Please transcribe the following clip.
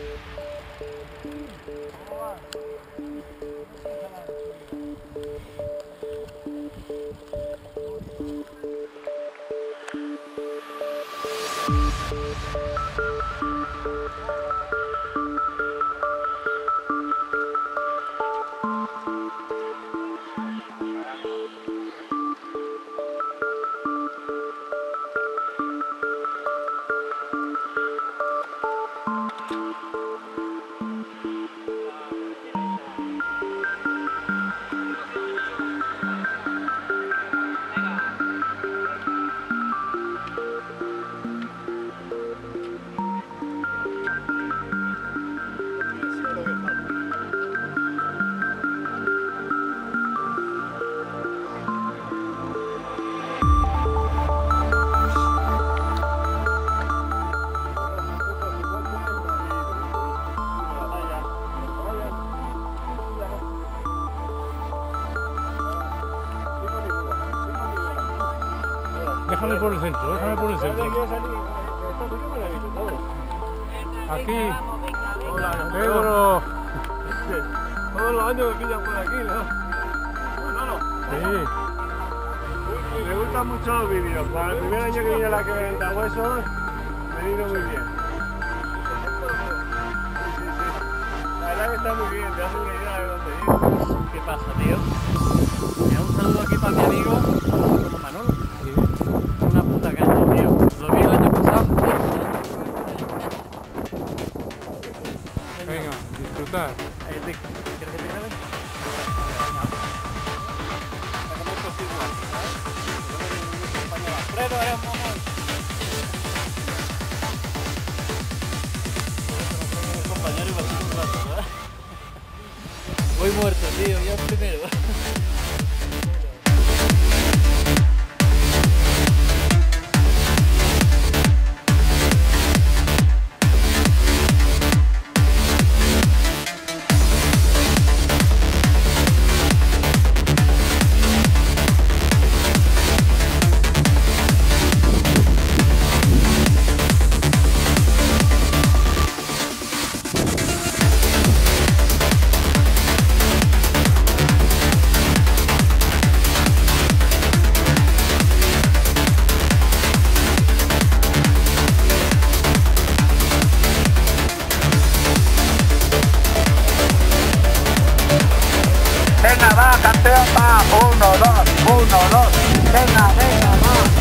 Thank you. Por el centro, déjame por el centro. Aquí, Pedro. Todos los años que pillan por aquí, ¿no? Sí. Me gustan mucho los vídeos. Para el primer año que vine a la que venta huesos, me vino muy bien. Sí, sí, sí. La verdad que está muy bien, te hace una idea de dónde ir. ¿Qué pasa, tío? Un saludo aquí para mi amigo いいよやってみる Trepa, uno, dos, uno, dos. Venga, venga, va.